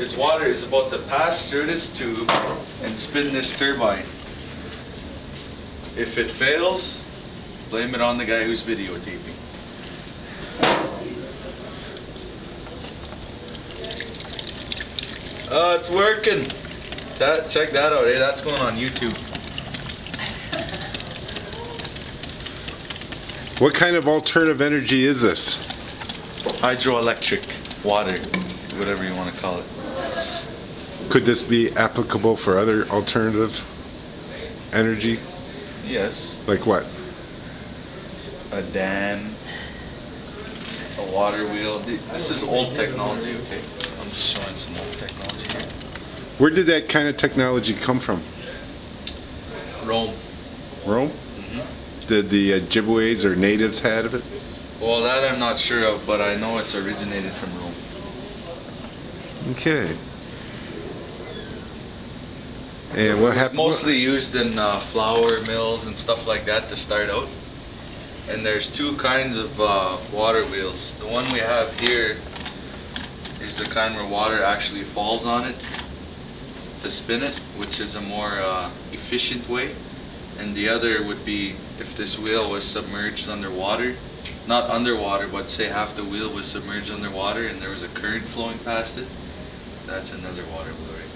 is water is about to pass through this tube and spin this turbine. If it fails, blame it on the guy who's videotaping. Oh, it's working. That check that out. Hey, that's going on YouTube. What kind of alternative energy is this? Hydroelectric water, whatever you want to call it. Could this be applicable for other alternative energy? Yes, Like what? a dam, a water wheel. This is old technology, okay? I'm just showing some old technology here. Where did that kind of technology come from? Rome. Rome? Mhm. Did the Ojibways or natives have it? Well, that I'm not sure of, but I know it's originated from Rome. Okay. And what It's happened? mostly used in uh, flour mills and stuff like that to start out. And there's two kinds of uh, water wheels. The one we have here is the kind where water actually falls on it to spin it, which is a more uh, efficient way. And the other would be if this wheel was submerged underwater, not underwater, but say half the wheel was submerged underwater and there was a current flowing past it. That's another water wheel